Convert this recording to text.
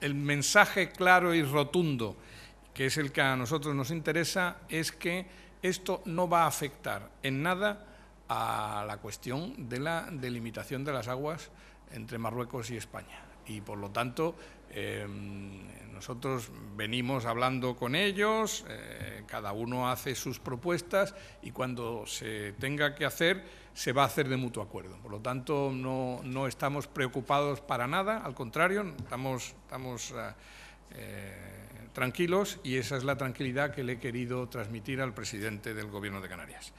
El, mensaje claro y rotundo, que es el que a nosotros nos interesa, es que esto no va a afectar en nada a la cuestión de la delimitación de las aguas entre Marruecos y España. Y por lo tanto, em, nosotros venimos hablando con ellos, eh, cada uno hace sus propuestas y cuando se tenga que hacer, se va a hacer de mutuo acuerdo. Por lo tanto, no, no estamos preocupados para nada, al contrario, estamos, eh, eh, tranquilos y esa es la tranquilidad que le he querido transmitir al presidente del Gobierno de Canarias.